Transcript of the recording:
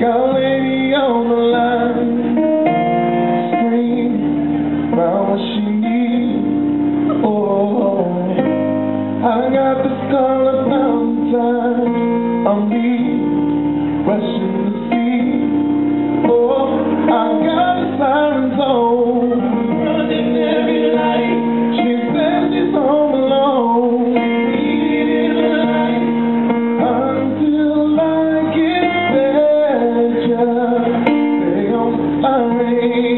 Got lady on the line, scream about what she needs. Oh, I got the scarlet Valentine on me, rushing rain.